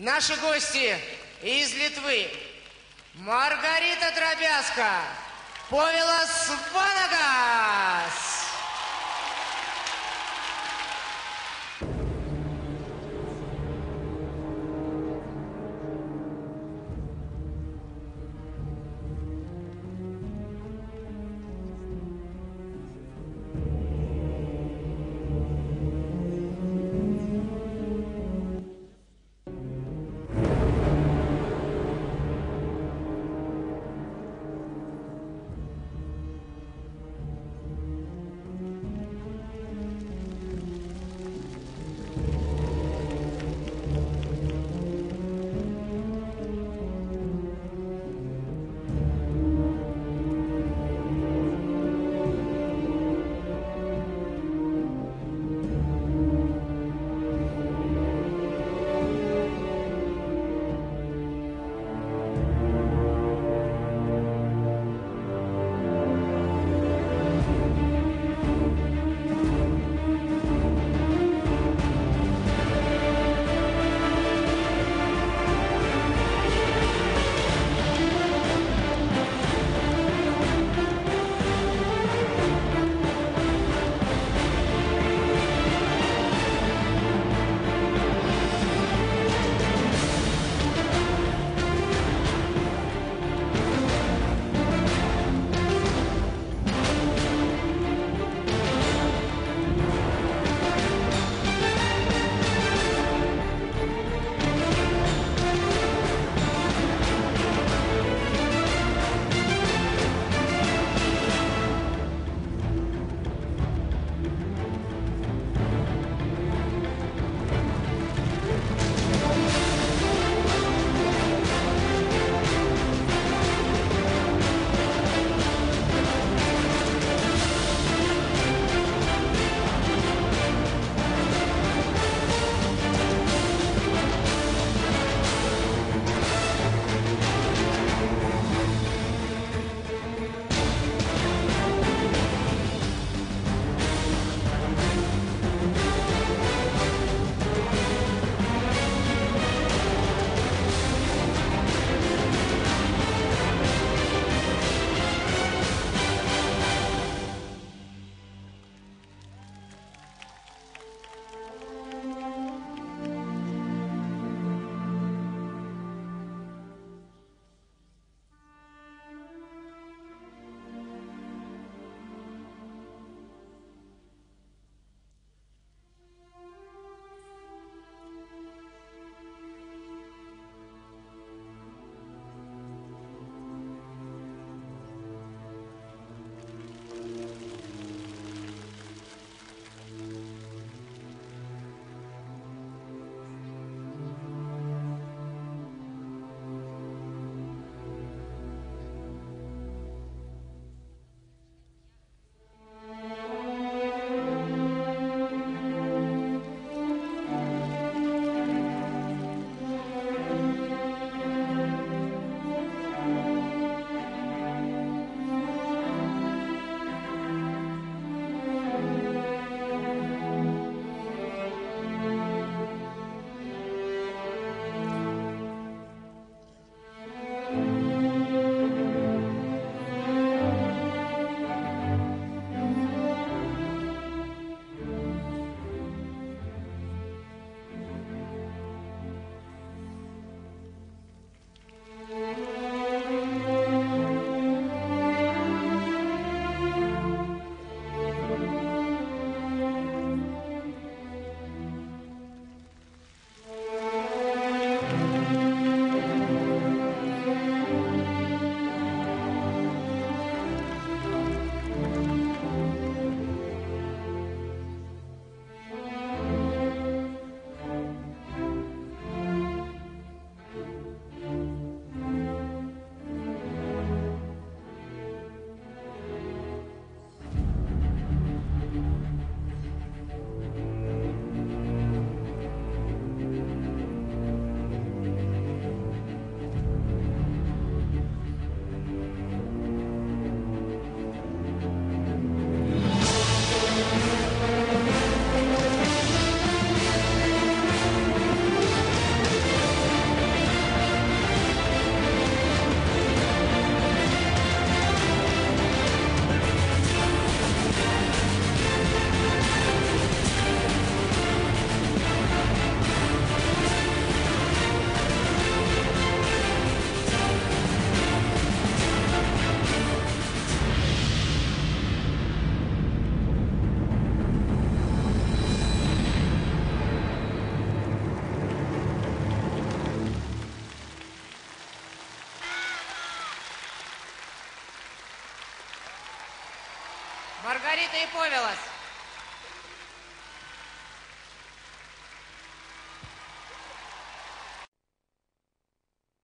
Наши гости из Литвы. Маргарита Дробязка, Повелас Ванагас. Маргарита и Повелос.